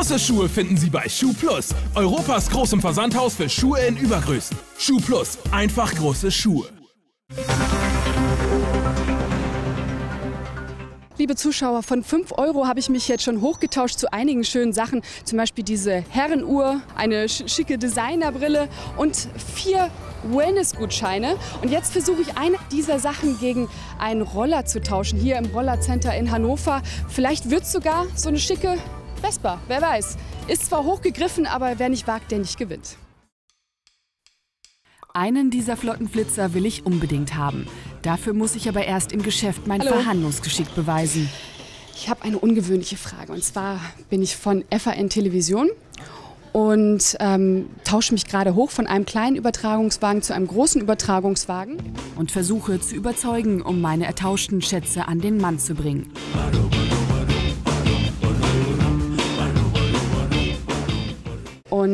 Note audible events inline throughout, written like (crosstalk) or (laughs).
Große Schuhe finden Sie bei Schuh Plus, Europas großem Versandhaus für Schuhe in Übergrößen. Schuh Plus, einfach große Schuhe. Liebe Zuschauer, von 5 Euro habe ich mich jetzt schon hochgetauscht zu einigen schönen Sachen. Zum Beispiel diese Herrenuhr, eine schicke Designerbrille und vier Wellness-Gutscheine. Und jetzt versuche ich eine dieser Sachen gegen einen Roller zu tauschen, hier im Rollercenter in Hannover. Vielleicht wird es sogar so eine schicke Vespa, wer weiß. Ist zwar hochgegriffen, aber wer nicht wagt, der nicht gewinnt. Einen dieser Flottenflitzer will ich unbedingt haben. Dafür muss ich aber erst im Geschäft mein Hallo. Verhandlungsgeschick beweisen. Ich habe eine ungewöhnliche Frage. Und zwar bin ich von FAN Television und ähm, tausche mich gerade hoch von einem kleinen Übertragungswagen zu einem großen Übertragungswagen. Und versuche zu überzeugen, um meine ertauschten Schätze an den Mann zu bringen.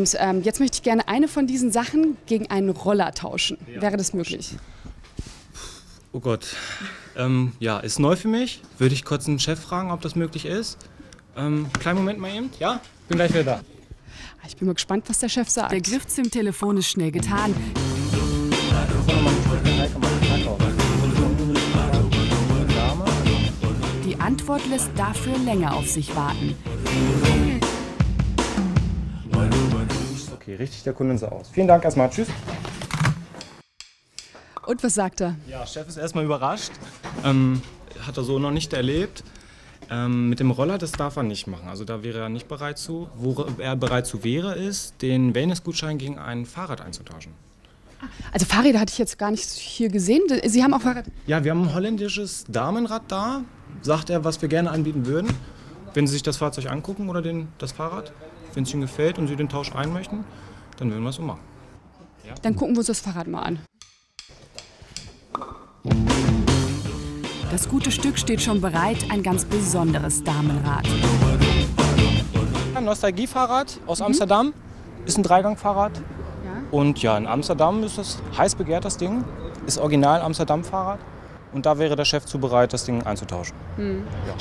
Und ähm, jetzt möchte ich gerne eine von diesen Sachen gegen einen Roller tauschen. Wäre das möglich? Oh Gott. Ähm, ja, ist neu für mich. Würde ich kurz den Chef fragen, ob das möglich ist. Ähm, kleinen Moment mal eben. Ja, bin gleich wieder da. Ich bin mal gespannt, was der Chef sagt. Der Griff zum Telefon ist schnell getan. Die Antwort lässt dafür länger auf sich warten. Okay, richtig der Kunde so aus. Vielen Dank erstmal. Tschüss. Und was sagt er? Ja, Chef ist erstmal überrascht. Ähm, hat er so noch nicht erlebt. Ähm, mit dem Roller, das darf er nicht machen. Also da wäre er nicht bereit zu. Wo er bereit zu wäre, ist, den Wellness-Gutschein gegen ein Fahrrad einzutauschen. Also Fahrräder hatte ich jetzt gar nicht hier gesehen. Sie haben auch Fahrrad. Ja, wir haben ein holländisches Damenrad da. Sagt er, was wir gerne anbieten würden. Wenn Sie sich das Fahrzeug angucken oder den, das Fahrrad, wenn es Ihnen gefällt und Sie den Tausch ein möchten, dann würden wir es so machen. Dann gucken wir uns das Fahrrad mal an. Das gute Stück steht schon bereit, ein ganz besonderes Damenrad. Ein Nostalgiefahrrad aus Amsterdam. Ist ein Dreigangfahrrad. Und ja, in Amsterdam ist es heiß begehrt, das Ding. Ist original Amsterdam-Fahrrad. Und da wäre der Chef zu bereit, das Ding einzutauschen.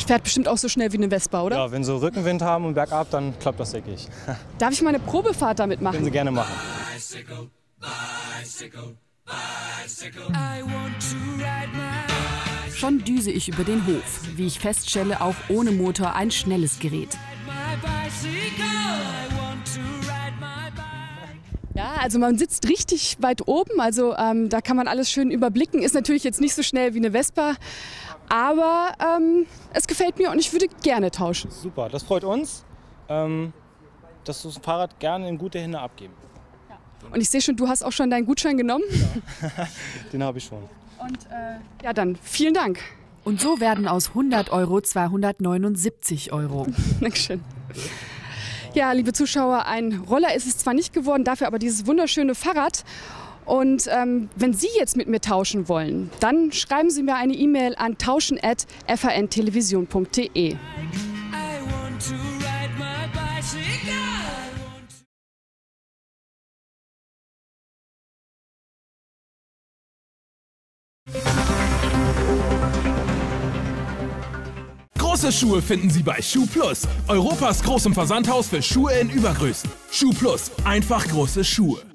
Fährt bestimmt auch so schnell wie eine Vespa, oder? Ja, wenn Sie Rückenwind haben und bergab, dann klappt das, denke ich. (laughs) Darf ich mal eine Probefahrt damit Können Sie machen? gerne machen. Schon düse ich über den Hof. Wie ich feststelle, auch ohne Motor ein schnelles Gerät. Ja, also man sitzt richtig weit oben. Also ähm, da kann man alles schön überblicken. Ist natürlich jetzt nicht so schnell wie eine Vespa. Aber ähm, es gefällt mir und ich würde gerne tauschen. Super, das freut uns, ähm, dass du das Fahrrad gerne in gute Hände abgeben. Und ich sehe schon, du hast auch schon deinen Gutschein genommen. (laughs) Den habe ich schon. Und äh, ja, dann vielen Dank. Und so werden aus 100 Euro 279 Euro. (laughs) Dankeschön. Ja, liebe Zuschauer, ein Roller ist es zwar nicht geworden, dafür aber dieses wunderschöne Fahrrad. Und ähm, wenn Sie jetzt mit mir tauschen wollen, dann schreiben Sie mir eine E-Mail an tauschen.fantelevision.de. Große Schuhe finden Sie bei Schuh Plus, Europas großem Versandhaus für Schuhe in Übergrößen. Schuh Plus, einfach große Schuhe.